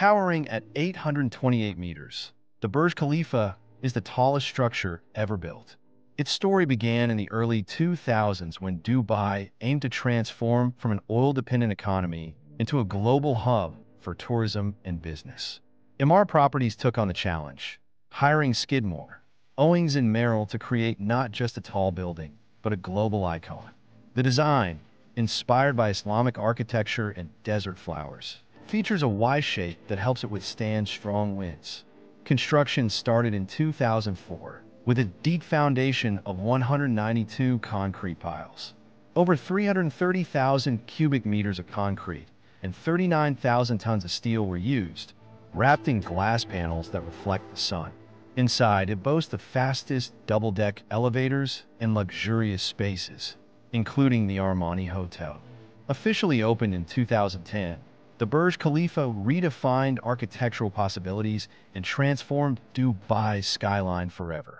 Towering at 828 meters, the Burj Khalifa is the tallest structure ever built. Its story began in the early 2000s when Dubai aimed to transform from an oil-dependent economy into a global hub for tourism and business. Emaar Properties took on the challenge, hiring Skidmore, Owings and Merrill to create not just a tall building, but a global icon. The design, inspired by Islamic architecture and desert flowers, features a Y shape that helps it withstand strong winds. Construction started in 2004 with a deep foundation of 192 concrete piles. Over 330,000 cubic meters of concrete and 39,000 tons of steel were used, wrapped in glass panels that reflect the sun. Inside, it boasts the fastest double-deck elevators and luxurious spaces, including the Armani Hotel. Officially opened in 2010, the Burj Khalifa redefined architectural possibilities and transformed Dubai's skyline forever.